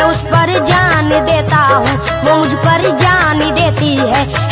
मैं उस पर जान देता हूँ वो मुझ पर जान देती है, है